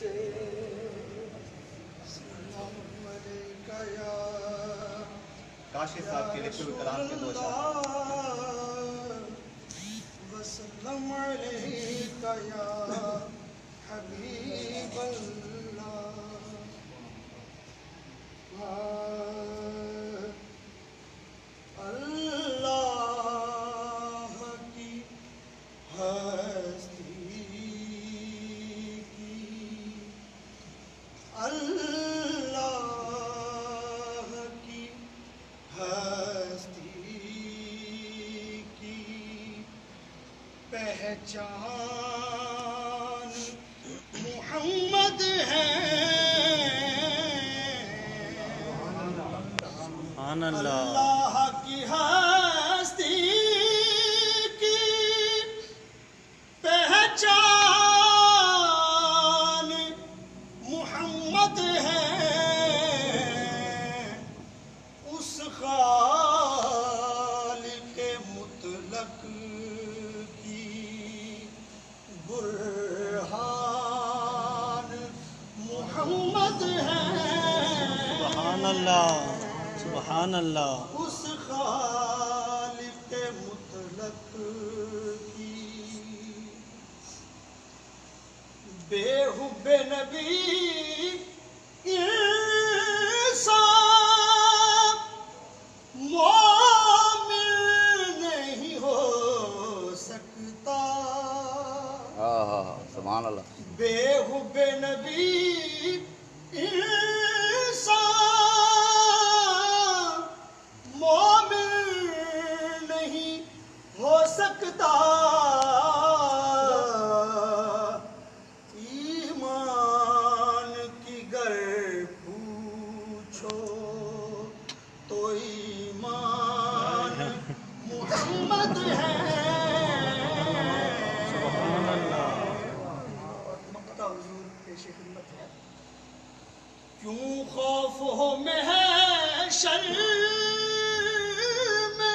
سلام کاشف صاحب کے لکھے ہوئے کلام کے دو اشعار وسلم علیکہ یا حبیب اللہ۔ پہچان محمد ہے۔ اللہ۔ کی ہستی کی پہچان محمد ہے۔ اس خالق اللہ سبحان اللہ۔ اس خالق مطلق کی بے حب نبی انسان مومن نہیں ہو سکتا۔ سبحان اللہ۔ بے حب نبی انسان کیوں خوف ہو میں ہے شر میں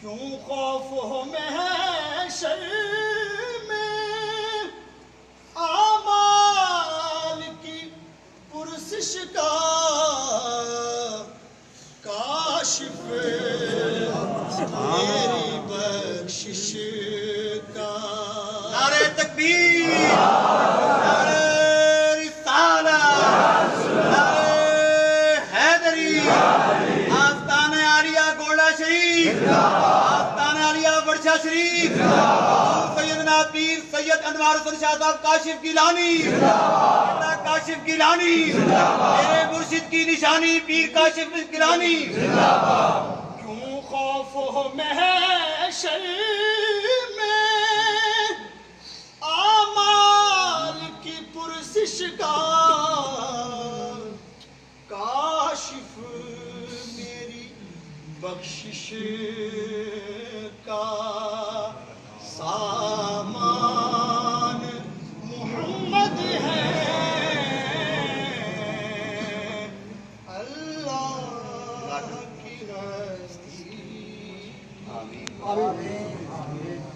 کیوں خوف ہو میں ہے شر تکبیر، نعرہ رسالت نعرہ حیدری، آستان عالیہ گوڑا شریف، آستان عالیہ ورشا شریف، سیدنا پیر سید انوار حسن شاہ صاحب کاشف گیلانی کاشف گیلانی میرے مرشد کی نشانی، پیر کاشف گیلانی کیوں خوف ہو محشر بخشش کا سامان محمد ہے۔ اللہ کی ہستی۔ آمین۔ آمین۔